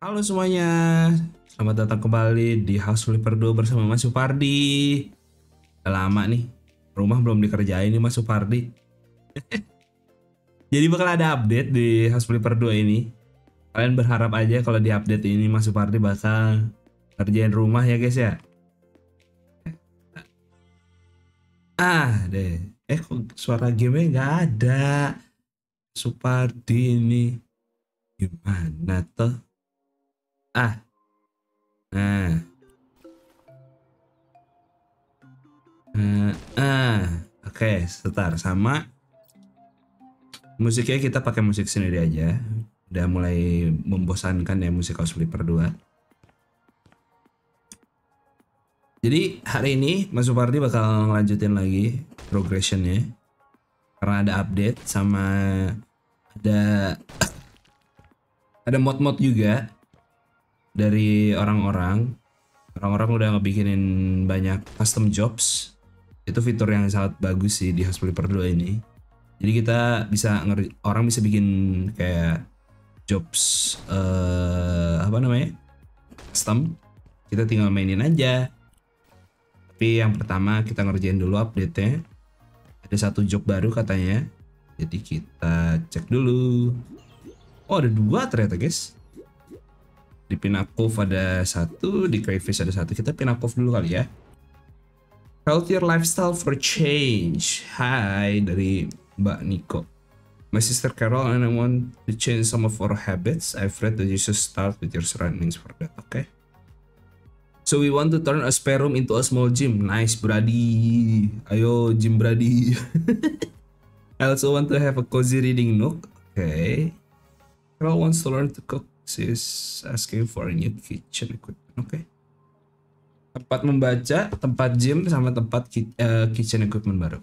Halo semuanya, selamat datang kembali di House Flipper 2 bersama Mas Supardi. Udah lama nih, rumah belum dikerjain nih Mas Supardi. Jadi bakal ada update di House Flipper 2 ini. Kalian berharap aja kalau di update ini Mas Supardi bakal kerjain rumah ya guys ya. Ah deh, eh kok suara game nggak ada. Supardi ini gimana tuh? Ah. Nah. Uh, ah. Oke, okay, sebentar sama musiknya kita pakai musik sendiri aja. Udah mulai membosankan ya musik House Flipper 2. Jadi hari ini Mas Supardi bakal ngelanjutin lagi progressionnya karena ada update sama ada ada mod-mod juga dari orang-orang. Orang-orang udah ngebikinin banyak custom jobs. Itu fitur yang sangat bagus sih di Flipper 2 ini. Jadi kita bisa ngeri orang bisa bikin kayak jobs uh, apa namanya? Custom. Kita tinggal mainin aja. Tapi yang pertama kita ngerjain dulu update nya ada satu job baru katanya. Jadi kita cek dulu. Oh ada dua ternyata guys di Pinakov ada satu, di Crayfish ada satu. Kita Pinakov dulu kali ya. Healthier lifestyle for change. Hai dari Mbak Niko. My sister Carol and I want to change some of our habits. I've read that you should start with your surroundings for that. Okay. So we want to turn a spare room into a small gym. Nice, Brady. Ayo, gym Brady. I also want to have a cozy reading nook. Okay. Carol wants to learn to cook is asking for a new kitchen equipment. Oke. Okay. Tempat membaca, tempat gym sama tempat ki uh, kitchen equipment baru.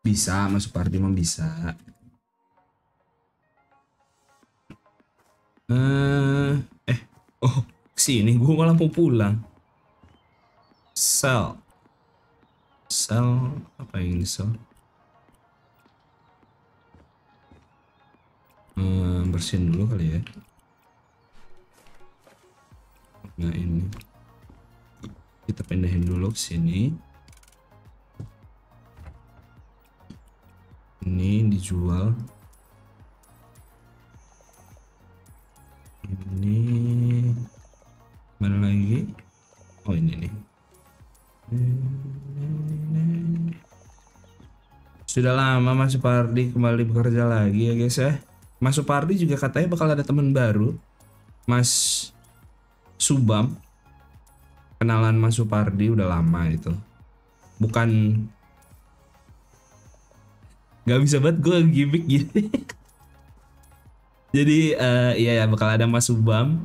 Bisa, Mas Supardi memang bisa. Uh, eh, oh, sini gue malah mau pulang. Sell. Sell apa ini sell? Bersihin dulu kali ya. Nah ini. Kita pindahin dulu ke sini. Ini dijual. Ini mana lagi? Oh ini nih. Sudah lama Mas Supardi kembali bekerja lagi ya guys ya Mas Supardi juga katanya bakal ada teman baru Mas Subam. Kenalan Mas Supardi udah lama itu. Bukan nggak bisa banget gue gimmick gitu jadi uh, ya bakal ada Mas Subam.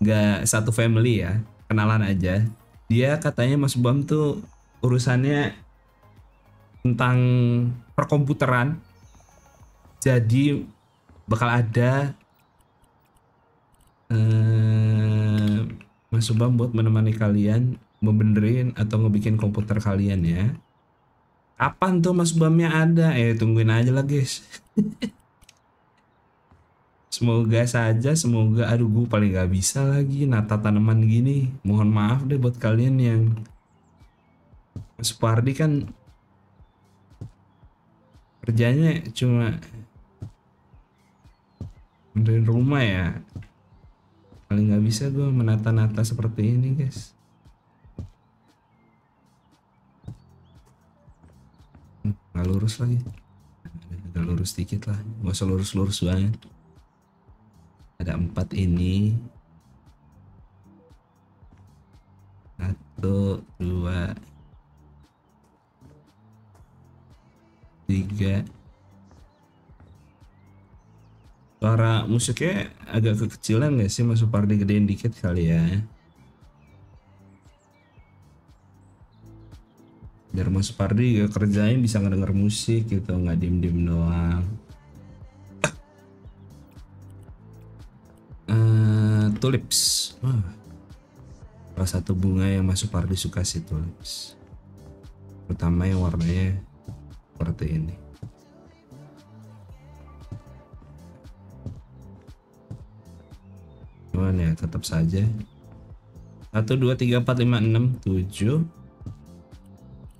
Nggak satu family ya kenalan aja. Dia katanya Mas Subam tuh urusannya tentang perkomputeran. Jadi bakal ada uh, Mas Subam buat menemani kalian membenerin atau ngebikin komputer kalian ya. Kapan tuh Mas Subamnya ada? Eh tungguin aja lah guys. semoga saja, semoga aduh gue paling gak bisa lagi nata tanaman gini. Mohon maaf deh buat kalian yang Mas Supardi kan kerjanya cuma benerin rumah ya. Paling nggak bisa gue menata-nata seperti ini guys. Nggak lurus lagi. Agak lurus dikit lah. Gak usah lurus-lurus banget. Ada empat ini. Satu dua tiga Suara musiknya agak kekecilan gak sih Mas Supardi? Gedein dikit kali ya. Biar Mas Supardi kerjain bisa ngedenger musik gitu nggak diem-diem doang. Uh, Tulips. Wah. Salah satu bunga yang Mas Supardi suka sih tulips. Terutama yang warnanya seperti ini cuman ya tetap saja. Satu dua tiga empat lima enam tujuh.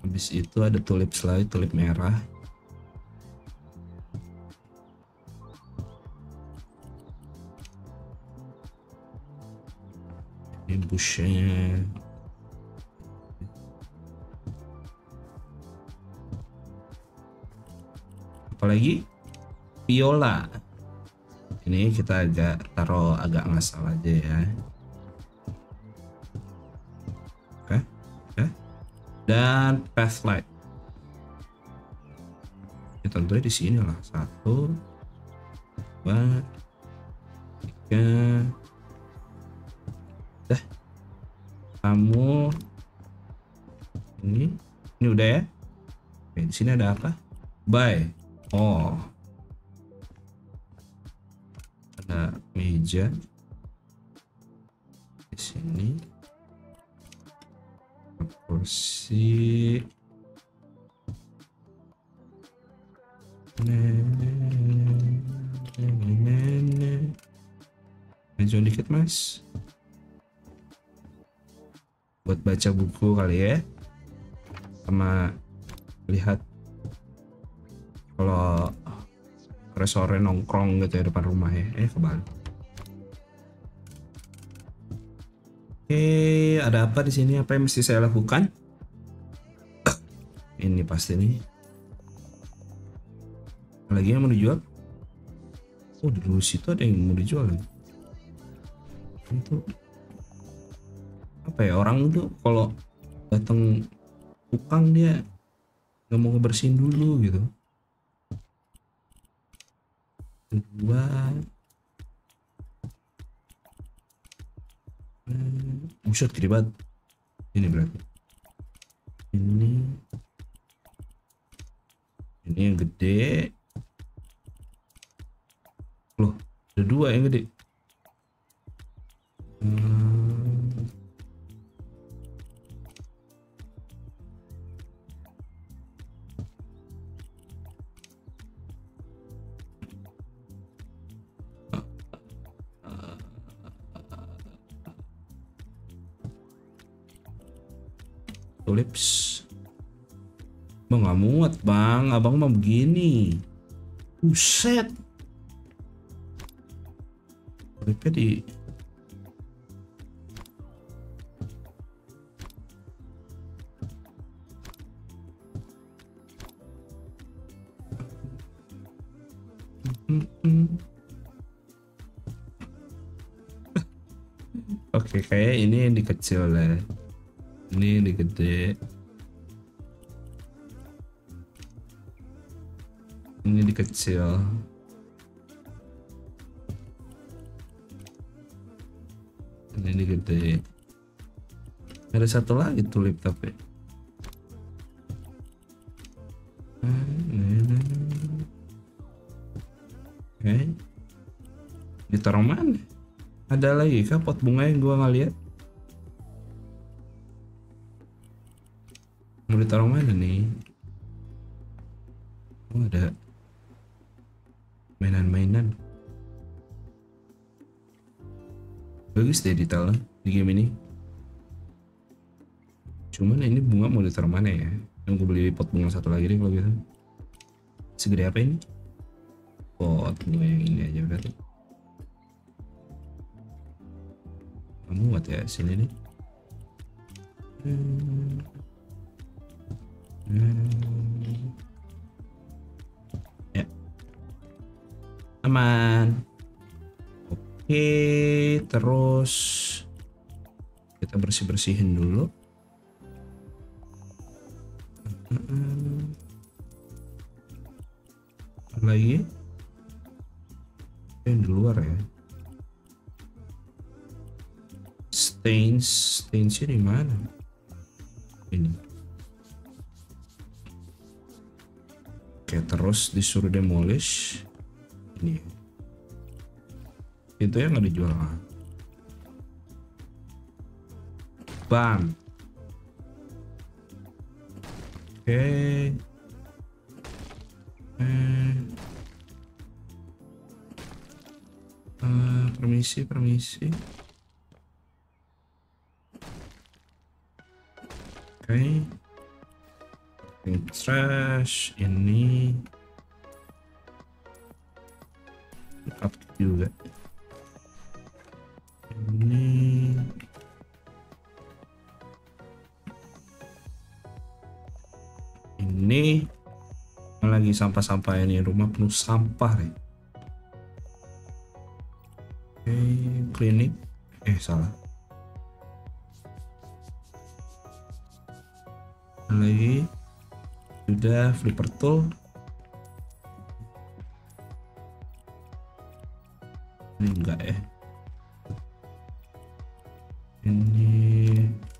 Habis itu ada tulip slide tulip merah. Ini bushnya apalagi viola ini kita agak taruh agak ngasal aja ya. Oke oke. Dan pathlight ya tentunya di sini lah. Satu dua tiga. Dah kamu ini ini udah ya? Oke di sini ada apa? Bye Oh. Ada meja. Di sini. Kursi. Maju dikit mas? Buat baca buku kali ya. Sama lihat. Kalau sore nongkrong gitu ya depan rumah ya. Eh kebalik oke ada apa di sini? Apa yang mesti saya lakukan? Ini pasti nih. Lagi yang mau dijual? Oh di luar situ ada yang mau dijual itu apa ya? Orang itu kalau datang tukang dia nggak mau ngebersihin dulu gitu dua hmm, buset gede ini berarti. Ini ini yang gede. Loh ada dua yang gede Bang gak muat bang, abang mah begini. Buset. Tulipnya di Oke, okay, kayak ini yang dikecil lah ini di gede ini di kecil ini di gede ada satu lagi tulip tapi Oke. Okay. Ditaruh mana? Ada lagi kah pot bunga yang gua nggak lihat? mau ditaruh mana nih oh ada bagus deh detailnya di game ini cuman ini bunga mau ditaruh mana ya yang gue beli pot bunga satu lagi deh kalau gitu segede apa ini pot bunga yang ini aja berarti kamu buat ya sini nih hmm. Hmm. Ya. Aman. Oke, terus kita bersih-bersihin dulu. Lagi? Yang di luar ya. Stains, stainsnya di mana? Ini. Oke, terus disuruh demolish. Ini itu yang nggak dijual mah bang oke okay. eh. Uh, permisi permisi oke okay. ini trash ini up juga ini lagi sampah-sampah ini rumah penuh sampah nih. Oke, klinik. Eh, salah. Lagi. Sudah flipper tool. Ini enggak ya. Ini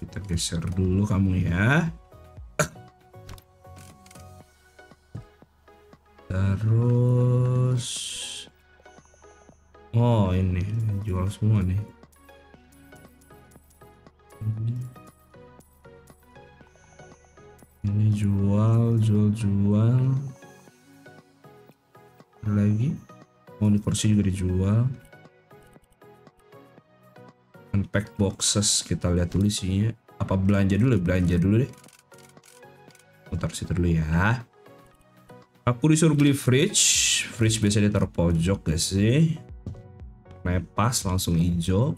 kita geser dulu kamu ya. Semua nih. Ini, ini jual, jual, jual. Ada lagi. Oh ini kursi juga dijual. Unpack boxes kita lihat dulu isinya. Apa belanja dulu? Belanja dulu deh. Putar situ dulu ya. Aku disuruh beli fridge. Fridge biasanya ditaruh pojok gak sih? Lepas langsung hijau.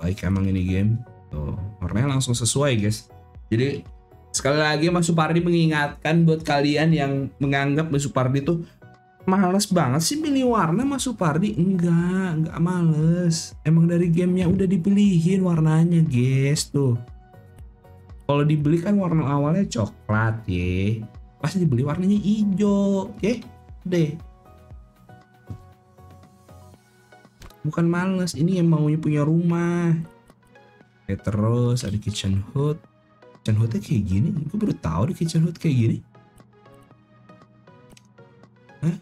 Baik emang ini game. Tuh, warnanya langsung sesuai guys. Jadi sekali lagi Mas Supardi mengingatkan buat kalian yang menganggap Mas Supardi tuh males banget sih milih warna Mas Supardi. Enggak, enggak males. Emang dari gamenya udah dipilihin warnanya guys tuh. Kalau dibeli kan warna awalnya coklat ya. Pasti dibeli warnanya hijau, ya deh. Bukan males, ini yang maunya punya rumah. Oke, terus ada kitchen hood. Kitchen hoodnya kayak gini, gue baru tahu di kitchen hood kayak gini. Hah?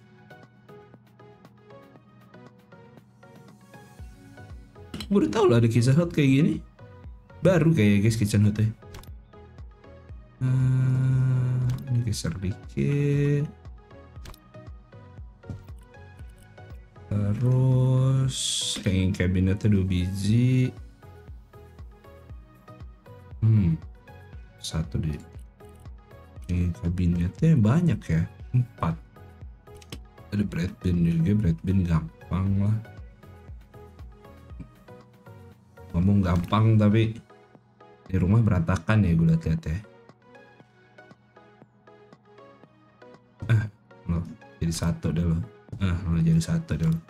Baru tahu lah ada kitchen hood kayak gini. Baru kayak guys kitchen hoodnya. Nah, ini geser dikit. Terus hanging cabinetnya dua biji. Hmm, satu deh. Hanging cabinetnya banyak ya, empat. Ada bread bin juga, bread bin gampang lah. Ngomong gampang tapi di rumah berantakan ya gue liat-liat ya. Ah, lo jadi satu deh lo. Ah, lo jadi satu deh lo.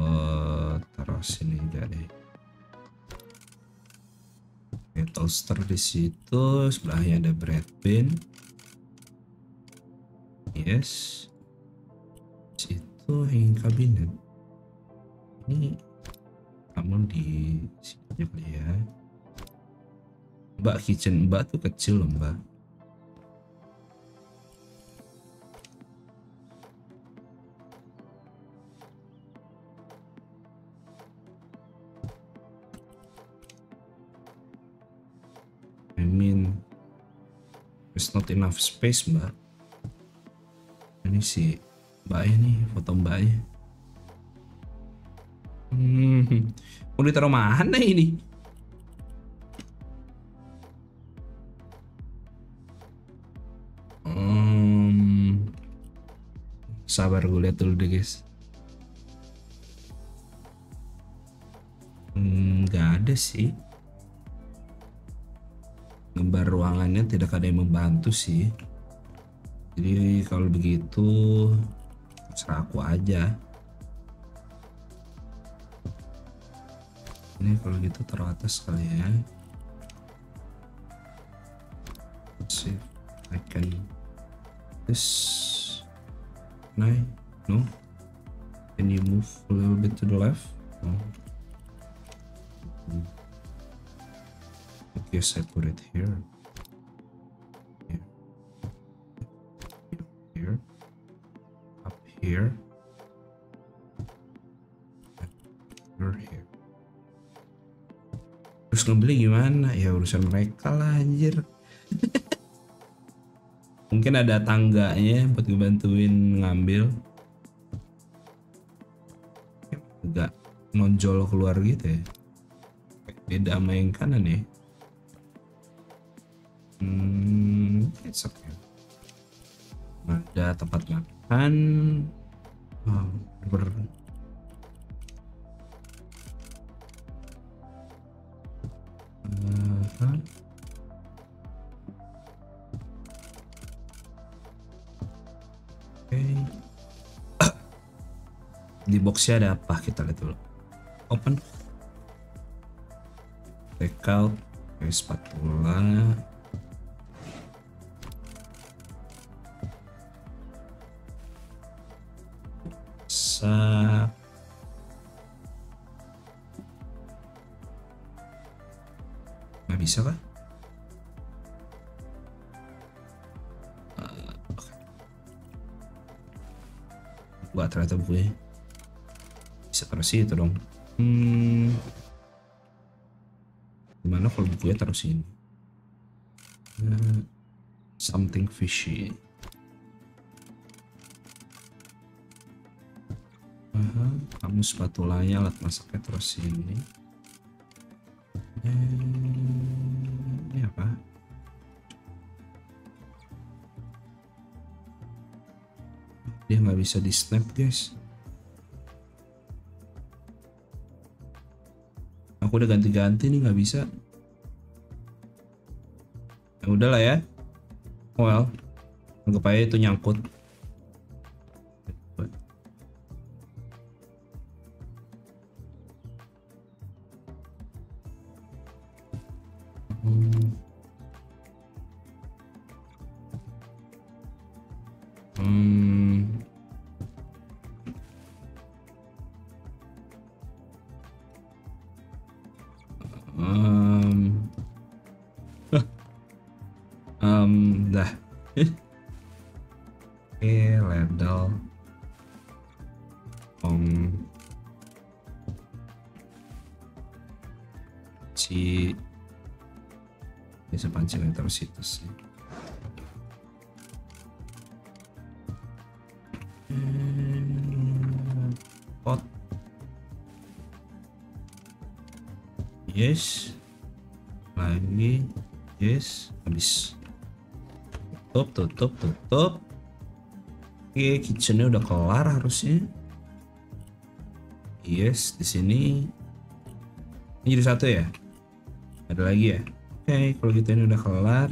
Oh, taruh sini jadi. Oke, toaster di situ, sebelahnya ada bread bin. Yes. Situ hanging cabinet. Ini kamu di sini kali ya. Mbak kitchen mbak tuh kecil loh mbak. Not enough space, mbak. Ini si mbaknya nih, foto mbaknya. Hmm, mau ditaruh mana ini? Hmm, sabar gue lihat dulu deh guys. Hmm, nggak ada sih gambar ruangannya tidak ada yang membantu sih. Jadi kalau begitu terserah aku aja. Ini kalau gitu taruh atas kali ya. Let's see I can this. No no. Can you move a little bit to the left? No. Hmm. I guess I put it here. Here. Here. Up here. You're here. Terus ngebeli gimana? Ya urusan mereka lah anjir. Mungkin ada tangganya buat ngebantuin ngambil. Agak nonjol keluar gitu ya. Beda sama yang kanan ya. Hmm, it's okay. Ada tempat makan. Oh, ber Aha. Oke. Di boxnya ada apa? Kita lihat dulu. Open. Take out. Oke, spatula. Bisa kah? Eh, oke. Wah ternyata bukunya bisa taruh situ dong. Hmm. Gimana kalau bukunya taruh sini? Eh, something fishy. Aha, kamu spatulanya alat masaknya terus sini. Eh, bisa di snap guys. Aku udah ganti-ganti nih nggak bisa. Ya udahlah ya. Well, anggap aja itu nyangkut. Tutup, tutup. Oke, kitchennya udah kelar harusnya. Yes, di sini. Ini jadi satu ya? Ada lagi ya? Oke, kalau gitu ini udah kelar.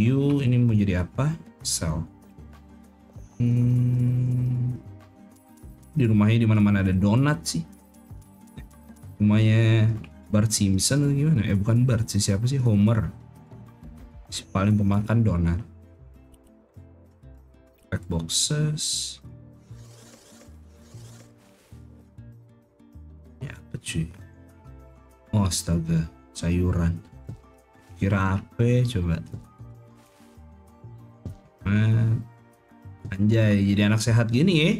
You ini mau jadi apa? Sell. Hmm, di rumahnya di mana-mana ada donat sih. Rumahnya Bart Simpson atau gimana? Eh bukan Bart sih siapa sih Homer. Si paling pemakan donat. Pack boxes. Ya apa cuy? Oh astaga, sayuran. Kira apa coba? Nah, anjay, jadi anak sehat gini ya.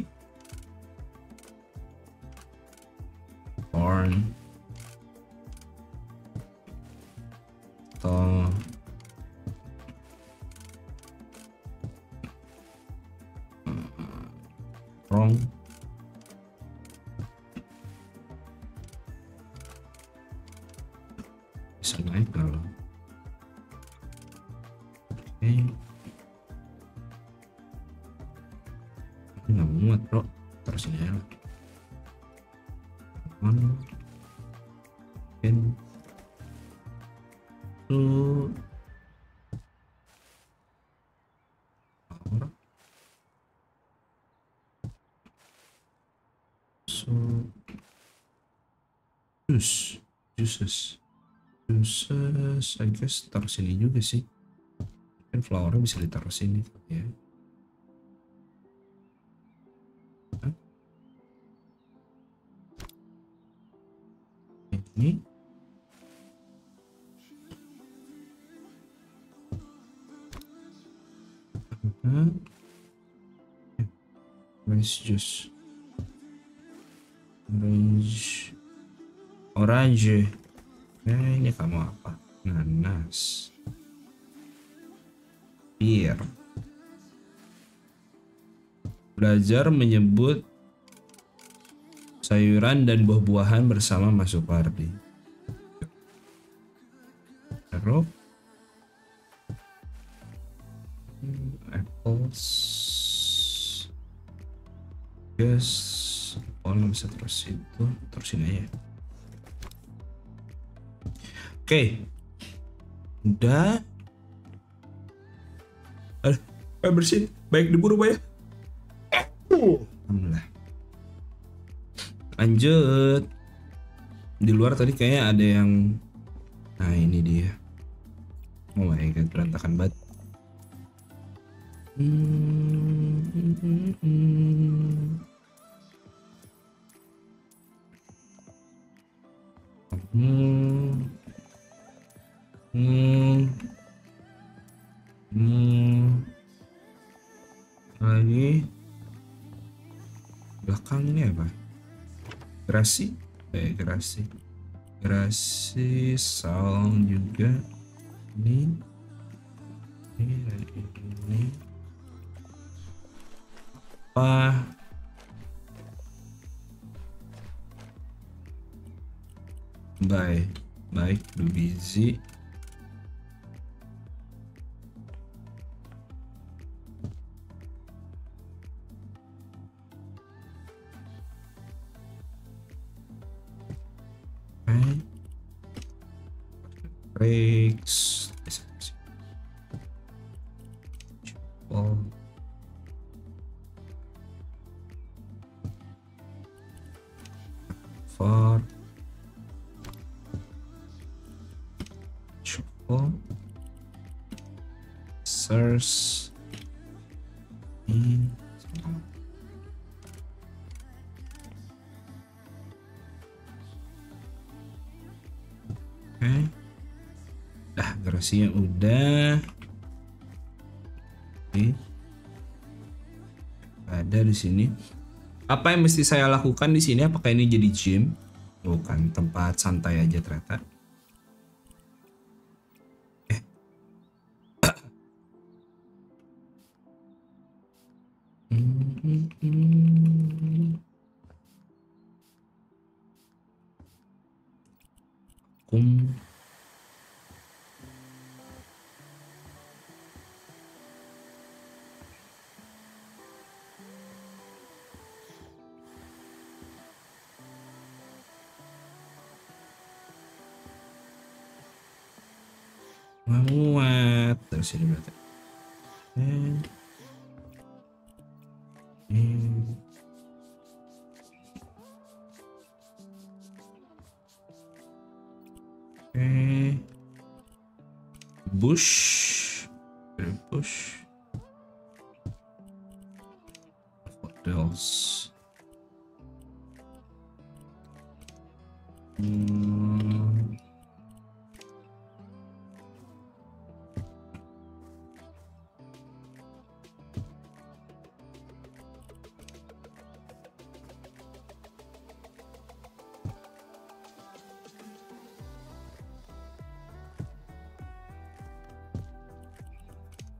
Bisa naik kalau. Oke. Ini nggak muat bro. Terus ini aja lah. Juices. I guess taruh sini juga sih. Kan flowernya bisa ditaruh sini. Ya. Ini. Hah? Orange juice. Orange. Orange. Eh, ini kamu apa? Nanas. Bir. Belajar menyebut sayuran dan buah-buahan bersama Mas Supardi. Hmm, apples yes oh nggak bisa terus itu terusin aja oke udah. Aduh eh, bersin baik diburu pak ya. Alhamdulillah. Lanjut. Di luar tadi kayaknya ada yang nah ini dia. Oh my god berantakan banget. Hmm, hmm, hmm, hmm. Hmm. Hmm. Lagi. Belakangnya apa? Gerasi? Eh, gerasi. Gerasi, sound juga. Ini. Ini, ini. Apa? Bye. Baik, lu busy. Sini. Apa yang mesti saya lakukan di sini? Apakah ini jadi gym? Bukan, tempat santai aja ternyata. Muat dari sini berarti. Eh.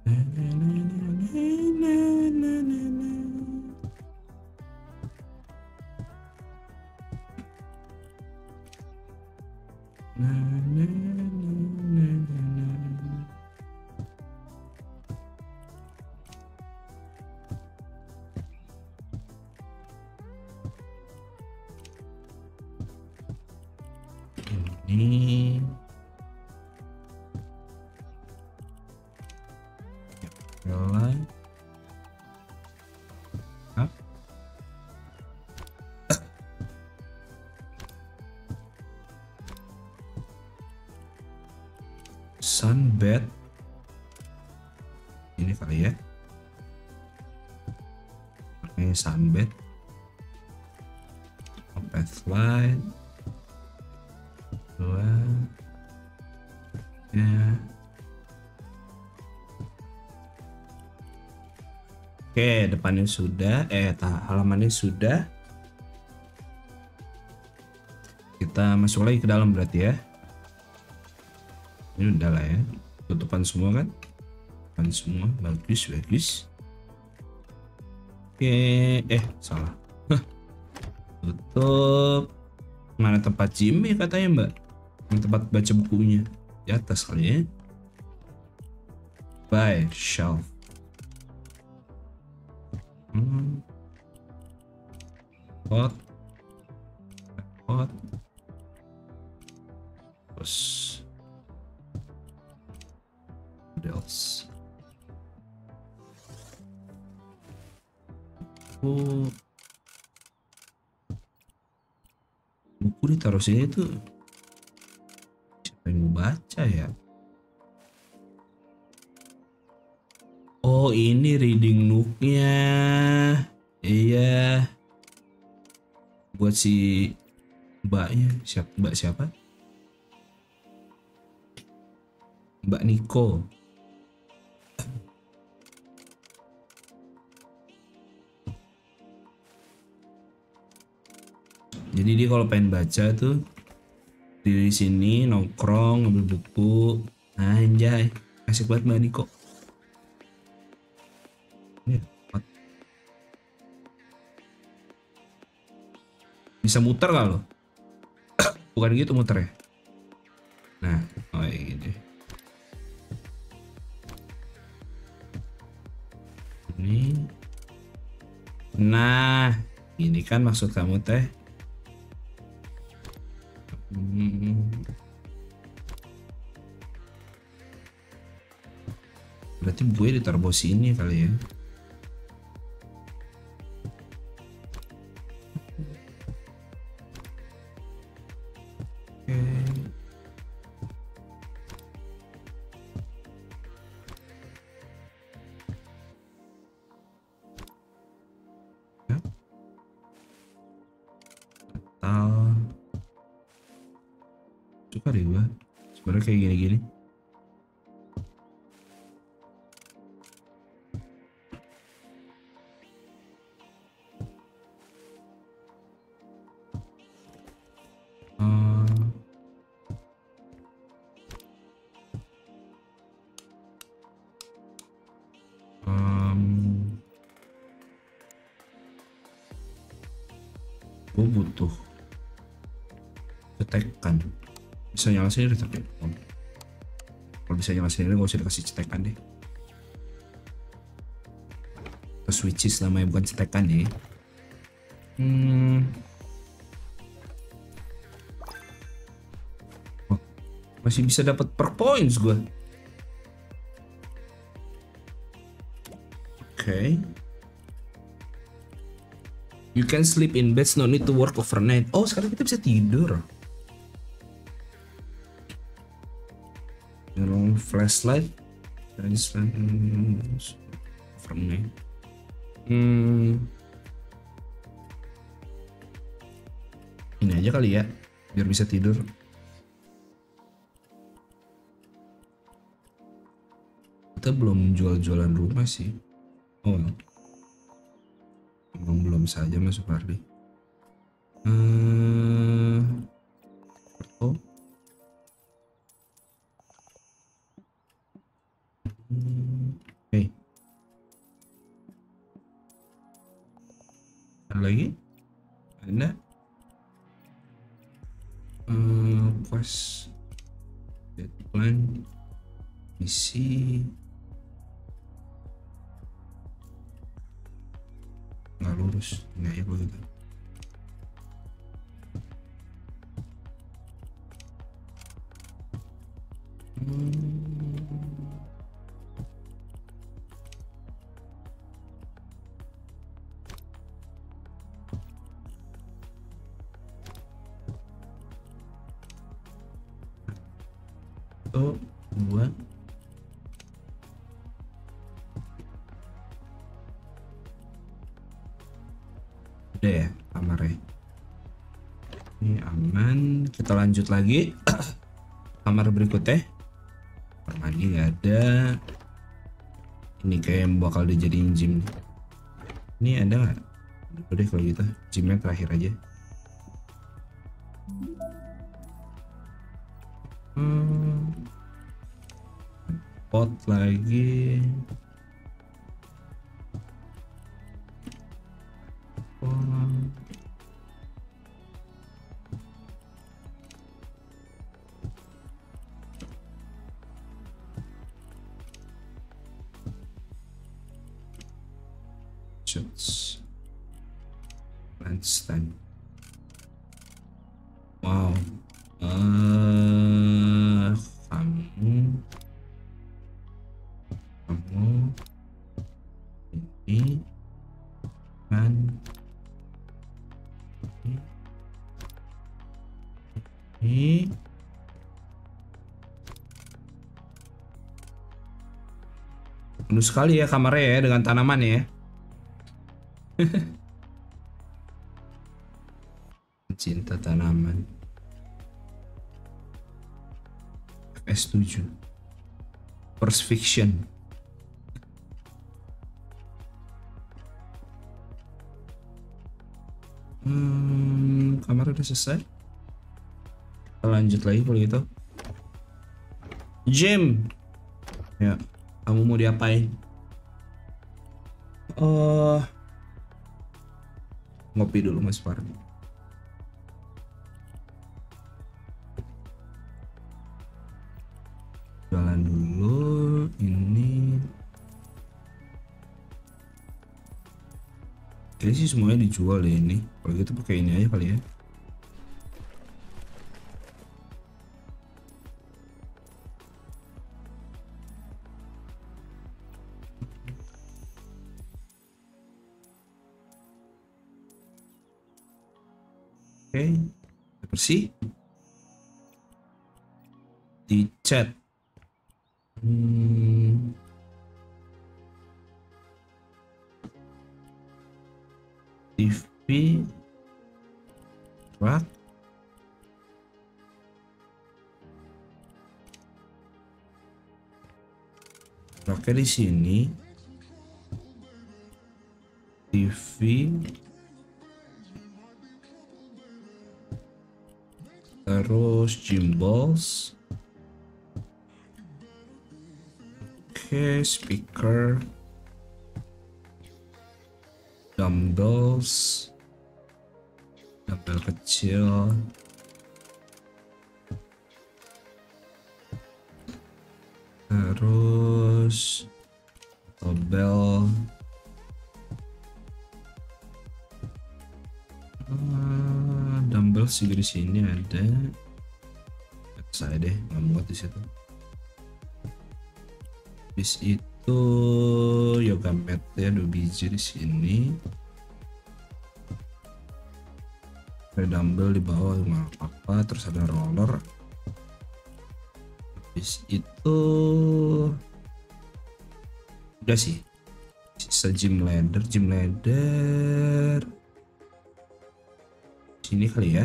Ini Sunbed. Pathlight. Dua. Ya. Oke, depannya sudah, eh halamannya sudah. Kita masuk lagi ke dalam berarti ya. Ini udah lah ya. Tutupan semua kan? Tutupan semua, bagus, bagus. Oke, eh salah. Hah. Tutup. Mana tempat Jimmy katanya mbak? Tempat baca bukunya. Di atas kali ya. Bye, shelf. Hmm. Pot. Pot. Terus. What else? Oh. Buku ditaruh sini tuh. Siapa yang mau baca ya? Oh ini reading nooknya. Iya. Buat si mbaknya. Siapa? Mbak siapa? Mbak Niko. Jadi dia kalau pengen baca tuh di sini nongkrong ngambil buku. Anjay asik banget mbak Niko. Bisa muter lo? Bukan gitu muter ya nah oh iya gitu ini. Nah ini kan maksud kamu teh Berarti gue ditaruh bawah sini kali ya. Ya. Suka deh gua sebenarnya kayak gini-gini bisa nyala sendiri tapi kalau bisa nyala sendiri gak usah dikasih cetekan deh atau switches namanya bukan cetekan deh hmm. Oh, masih bisa dapat per points gue oke You can sleep in beds, no need to work overnight. Oh, sekarang kita bisa tidur. Flashlight. Overnight. Hmm. Ini aja kali ya, biar bisa tidur. Kita belum jual-jualan rumah sih. Oh, Emang belum saja Mas Supardi. Hmm, Udah ya kamarnya. Ini aman. Kita lanjut lagi. Kamar berikutnya. Kamar mandi nggak ada. Ini kayak yang bakal dijadiin gym. Ini ada nggak? Udah kalau gitu. Gymnya terakhir aja. Hmm. Pot lagi. Penuh sekali ya kamarnya ya dengan tanaman ya cinta tanaman FS7 First Fiction Hmm, kamar udah selesai. Kita lanjut lagi kalau gitu. Jim. Ya, kamu mau diapain? Oh. Ngopi dulu Mas Fardi. Jalan dulu ini. Kayaknya sih semuanya dijual deh ini. Kalau gitu pakai ini aja kali ya. Bersih. Di chat. TV rak raknya di sini TV terus gimbals oke speaker. Dumbbells. Dumbbell kecil. Terus barbell Dumbbell juga di sini ada. Saya deh nggak di situ. Habis itu yoga mat ya dua biji di sini. Ada dumbbell di bawah nggak apa terus ada roller. Habis itu udah sih. Sisa gym ladder gym ladder sini kali ya.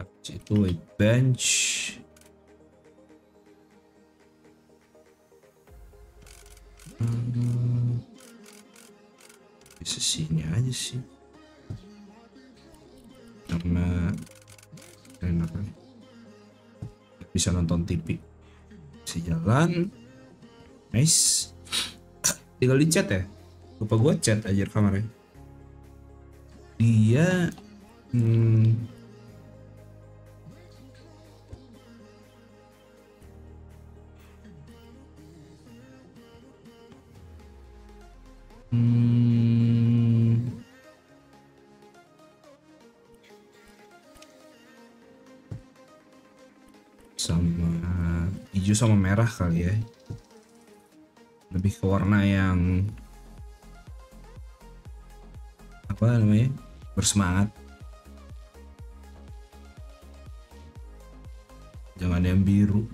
Habis itu bench. Hmm, bisa sini aja sih. Karena enak kan bisa nonton TV bisa jalan. Nice. Tinggal di chat ya lupa gua chat aja kamarnya dia hmm, hmm, sama hijau sama merah kali ya. Lebih ke warna yang apa namanya bersemangat. Jangan yang biru.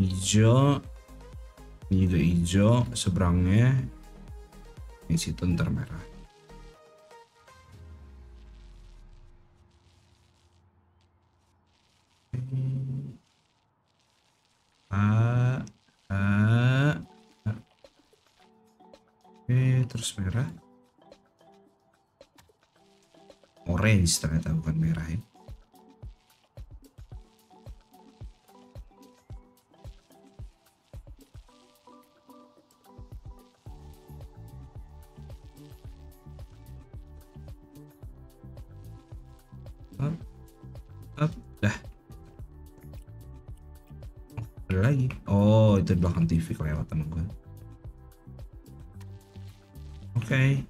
Hijau. Ini juga hijau seberangnya. Ini situ ntar merah merah. Orange ternyata bukan merah ya. Dah. Ada lagi. Oh itu di belakang TV kelewat temen gue oke.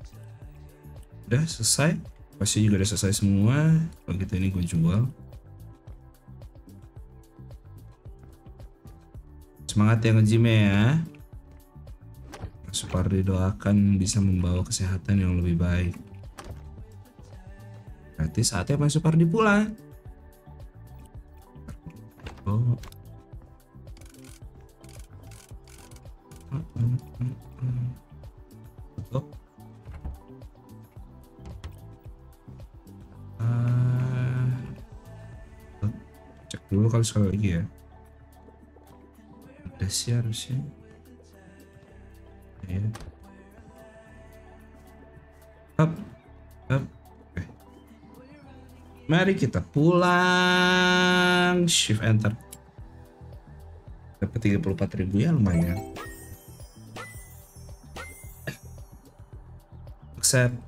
Udah selesai? Pasti juga udah selesai semua. Kalau gitu ini gue jual. Semangat ya nge ya. Supardi doakan bisa membawa kesehatan yang lebih baik. Berarti saatnya Mas Supardi pulang kali sekali lagi ya. Ada sih harusnya. Ya. Up. Up. Oke. Mari kita pulang. Shift enter. Dapat 34 ribu ya lumayan. Accept.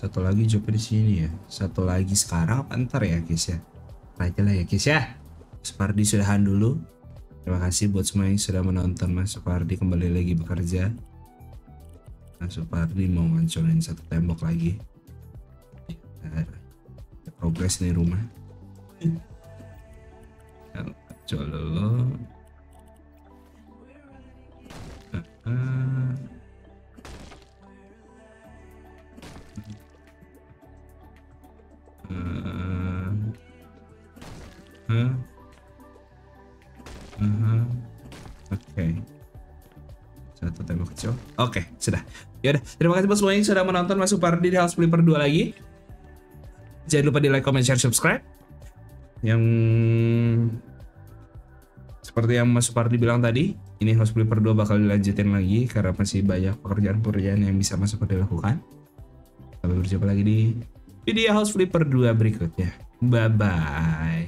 Satu lagi jawabnya di sini ya. Satu lagi sekarang apa ntar ya guys ya. Aja lah ya guys ya. Supardi sudahan dulu. Terima kasih buat semua yang sudah menonton Mas Supardi kembali lagi bekerja. Mas Supardi mau ngancurin satu tembok lagi. Progres nih rumah. Jololo. Uh, Ya udah, terima kasih buat semuanya yang sudah menonton Mas Supardi di House Flipper 2 lagi. Jangan lupa di like, comment, share, subscribe. Yang seperti yang Mas Supardi bilang tadi, ini House Flipper 2 bakal dilanjutin lagi karena masih banyak pekerjaan-pekerjaan yang bisa Mas Supardi lakukan. Sampai berjumpa lagi di video House Flipper 2 berikutnya. Bye bye.